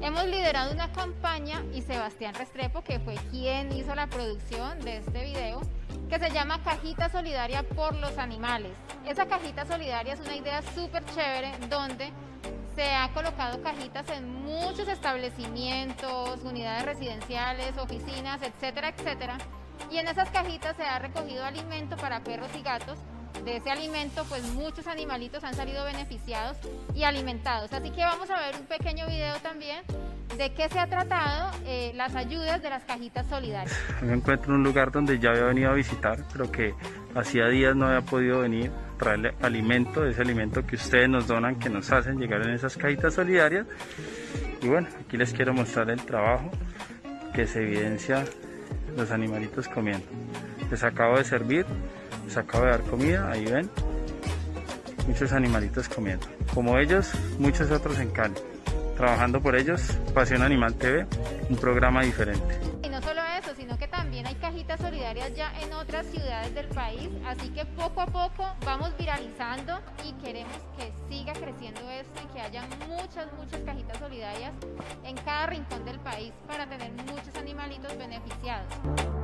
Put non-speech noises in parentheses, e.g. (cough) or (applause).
Hemos liderado una campaña y Sebastián Restrepo, que fue quien hizo la producción de este video, que se llama Cajita Solidaria por los Animales. Esa cajita solidaria es una idea súper chévere donde se ha colocado cajitas en muchos establecimientos, unidades residenciales, oficinas, etcétera, etcétera. Y en esas cajitas se ha recogido alimento para perros y gatos de ese alimento, pues muchos animalitos han salido beneficiados y alimentados. Así que vamos a ver un pequeño video también de qué se ha tratado eh, las ayudas de las cajitas solidarias. (laughs) Me encuentro en un lugar donde ya había venido a visitar, pero que hacía días no había podido venir, traerle alimento, ese alimento que ustedes nos donan, que nos hacen llegar en esas cajitas solidarias. Y bueno, aquí les quiero mostrar el trabajo que se evidencia los animalitos comiendo. Les acabo de servir les acabo de dar comida, ahí ven. Muchos animalitos comiendo. Como ellos, muchos otros en Cali. Trabajando por ellos, Pasión Animal TV, un programa diferente. Y no solo eso, sino que también hay cajitas solidarias ya en otras ciudades del país, así que poco a poco vamos viralizando y queremos que siga creciendo esto y que haya muchas, muchas cajitas solidarias en cada rincón del país para tener muchos animalitos beneficiados.